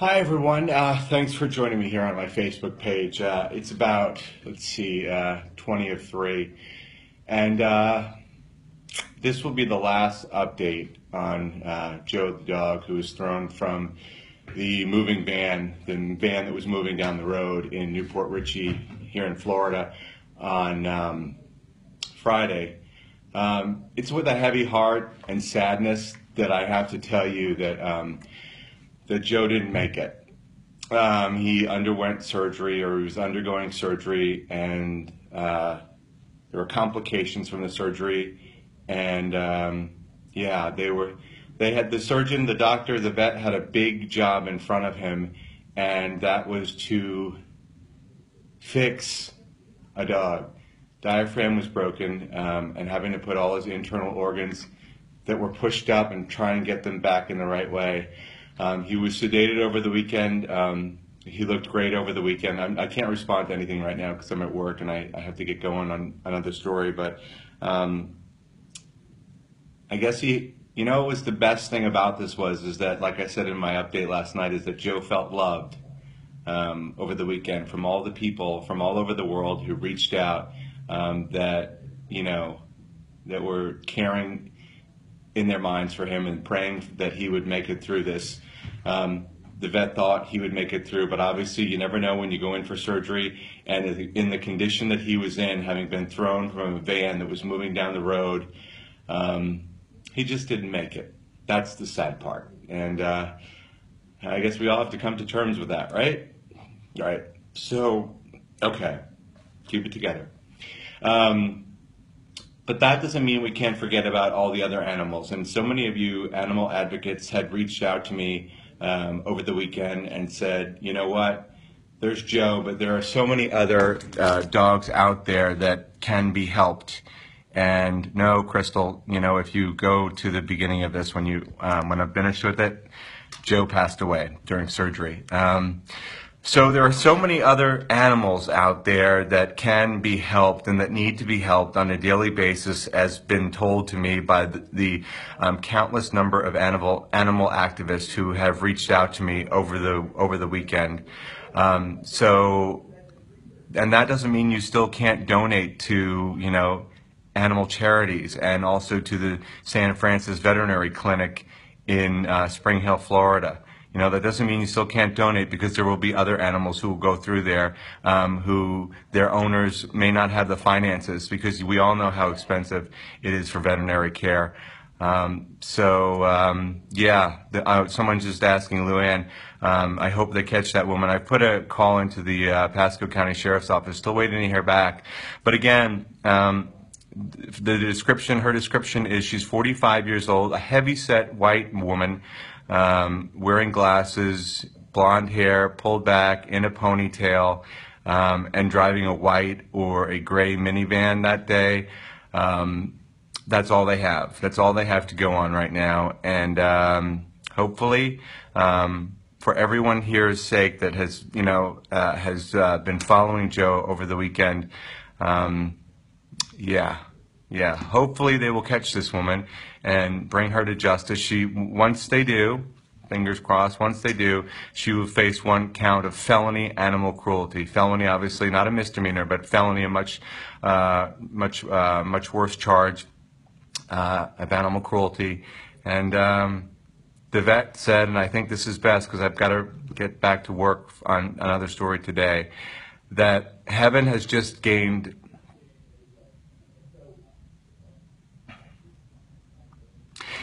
Hi, everyone. Uh, thanks for joining me here on my Facebook page. Uh, it's about, let's see, uh, 20 of 3. And uh, this will be the last update on uh, Joe the dog, who was thrown from the moving van, the van that was moving down the road in New Port Richey here in Florida on um, Friday. Um, it's with a heavy heart and sadness that I have to tell you that. Um, that Joe didn't make it. Um, he underwent surgery, or he was undergoing surgery, and uh, there were complications from the surgery. And um, yeah, they were. They had the surgeon, the doctor, the vet had a big job in front of him, and that was to fix a dog. Diaphragm was broken, um, and having to put all his internal organs that were pushed up and try and get them back in the right way. Um, he was sedated over the weekend. Um, he looked great over the weekend. I'm, I can not respond to anything right now because I'm at work and I, I, have to get going on another story. But um, I guess he, you know, what was the best thing about this was is that, like I said in my update last night, is that Joe felt loved um, over the weekend from all the people from all over the world who reached out um, that you know that were caring in their minds for him and praying that he would make it through this. Um, the vet thought he would make it through, but obviously you never know when you go in for surgery. And in the condition that he was in, having been thrown from a van that was moving down the road, um, he just didn't make it. That's the sad part. And uh, I guess we all have to come to terms with that, right? Right. So, okay, keep it together. Um, but that doesn't mean we can't forget about all the other animals. And so many of you animal advocates had reached out to me um, over the weekend and said, you know what? There's Joe, but there are so many other uh, dogs out there that can be helped. And no, Crystal, you know, if you go to the beginning of this, when you um, when I'm finished with it, Joe passed away during surgery. Um, so there are so many other animals out there that can be helped and that need to be helped on a daily basis, as been told to me by the, the um, countless number of animal animal activists who have reached out to me over the over the weekend. Um, so, and that doesn't mean you still can't donate to you know animal charities and also to the San Francis Veterinary Clinic in uh, Spring Hill, Florida. You know, that doesn't mean you still can't donate because there will be other animals who will go through there um, who their owners may not have the finances because we all know how expensive it is for veterinary care. Um, so, um, yeah, the, uh, someone's just asking, Luann, um, I hope they catch that woman. I put a call into the uh, Pasco County Sheriff's Office, still waiting to hear back. But again, um, the description, her description is she's 45 years old, a heavy-set white woman um, wearing glasses, blonde hair, pulled back in a ponytail, um, and driving a white or a gray minivan that day. Um, that's all they have. That's all they have to go on right now. And um, hopefully, um, for everyone here's sake that has, you know, uh, has uh, been following Joe over the weekend, um, yeah, yeah. Hopefully they will catch this woman and bring her to justice. She once they do, fingers crossed. Once they do, she will face one count of felony animal cruelty. Felony, obviously not a misdemeanor, but felony, a much, uh, much, uh, much worse charge uh, of animal cruelty. And um, the vet said, and I think this is best because I've got to get back to work on another story today, that heaven has just gained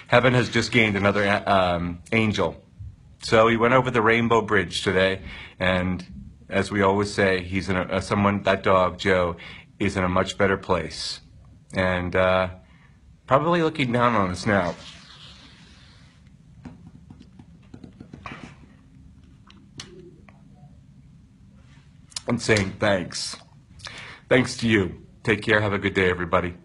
Heaven has just gained another um, angel. So he went over the Rainbow Bridge today, and as we always say, he's in a, someone that dog Joe is in a much better place, and uh, probably looking down on us now. And saying thanks. Thanks to you. Take care. Have a good day, everybody.